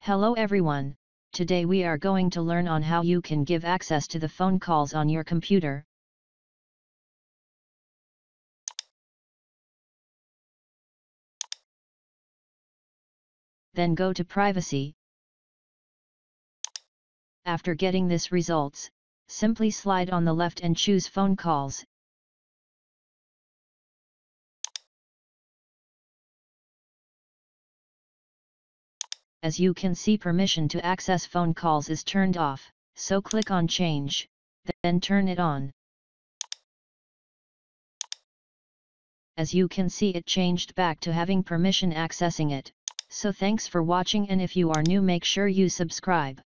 Hello everyone, today we are going to learn on how you can give access to the phone calls on your computer. Then go to privacy. After getting this results, simply slide on the left and choose phone calls. As you can see permission to access phone calls is turned off, so click on change, then turn it on. As you can see it changed back to having permission accessing it, so thanks for watching and if you are new make sure you subscribe.